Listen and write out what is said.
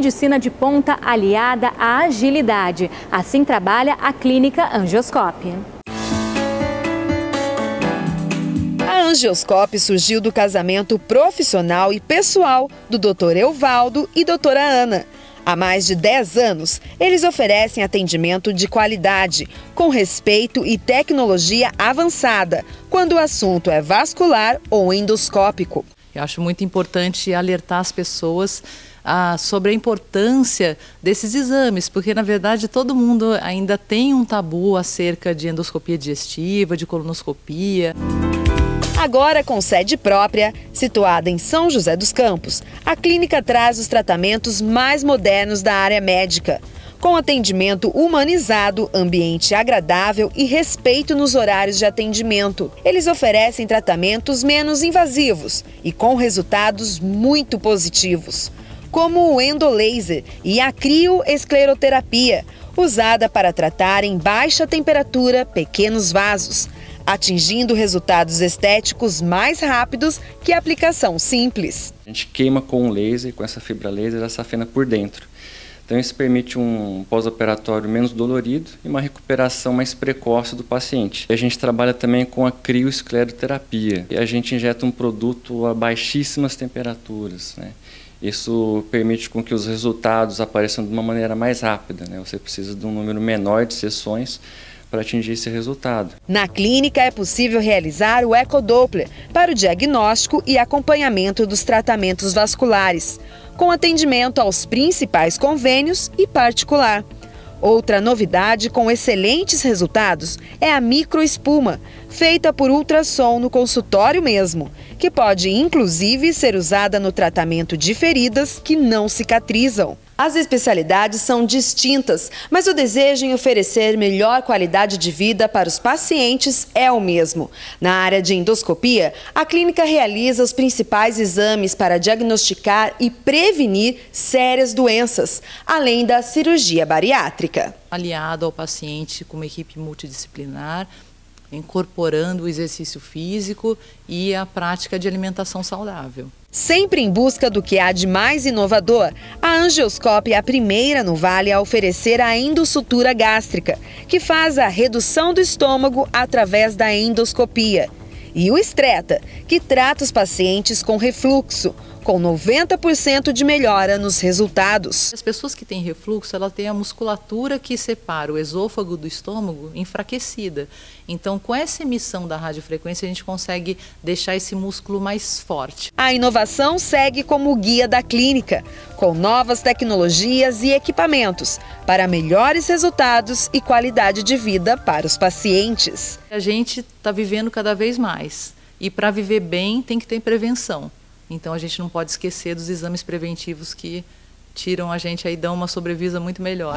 medicina de ponta aliada à agilidade. Assim trabalha a clínica Angioscope. A Angioscope surgiu do casamento profissional e pessoal do Dr. Euvaldo e doutora Ana. Há mais de 10 anos, eles oferecem atendimento de qualidade, com respeito e tecnologia avançada, quando o assunto é vascular ou endoscópico. Eu acho muito importante alertar as pessoas sobre a importância desses exames, porque na verdade todo mundo ainda tem um tabu acerca de endoscopia digestiva, de colonoscopia. Agora com sede própria, situada em São José dos Campos, a clínica traz os tratamentos mais modernos da área médica. Com atendimento humanizado, ambiente agradável e respeito nos horários de atendimento. Eles oferecem tratamentos menos invasivos e com resultados muito positivos, como o endolaser e a crioescleroterapia, usada para tratar em baixa temperatura pequenos vasos atingindo resultados estéticos mais rápidos que a aplicação simples. A gente queima com um laser, com essa fibra laser, a safena por dentro. Então isso permite um pós-operatório menos dolorido e uma recuperação mais precoce do paciente. A gente trabalha também com a crioescleroterapia. E a gente injeta um produto a baixíssimas temperaturas. Né? Isso permite com que os resultados apareçam de uma maneira mais rápida. Né? Você precisa de um número menor de sessões para atingir esse resultado. Na clínica é possível realizar o ecodoppler para o diagnóstico e acompanhamento dos tratamentos vasculares, com atendimento aos principais convênios e particular. Outra novidade com excelentes resultados é a microespuma, feita por ultrassom no consultório mesmo, que pode inclusive ser usada no tratamento de feridas que não cicatrizam. As especialidades são distintas, mas o desejo em oferecer melhor qualidade de vida para os pacientes é o mesmo. Na área de endoscopia, a clínica realiza os principais exames para diagnosticar e prevenir sérias doenças, além da cirurgia bariátrica. Aliado ao paciente com uma equipe multidisciplinar, incorporando o exercício físico e a prática de alimentação saudável. Sempre em busca do que há de mais inovador, a Angioscópia é a primeira no Vale a oferecer a endossutura gástrica, que faz a redução do estômago através da endoscopia. E o Estreta, que trata os pacientes com refluxo, com 90% de melhora nos resultados. As pessoas que têm refluxo, ela tem a musculatura que separa o esôfago do estômago enfraquecida. Então, com essa emissão da radiofrequência, a gente consegue deixar esse músculo mais forte. A inovação segue como guia da clínica, com novas tecnologias e equipamentos para melhores resultados e qualidade de vida para os pacientes. A gente está vivendo cada vez mais. E para viver bem tem que ter prevenção. Então a gente não pode esquecer dos exames preventivos que tiram a gente aí, dão uma sobrevisa muito melhor.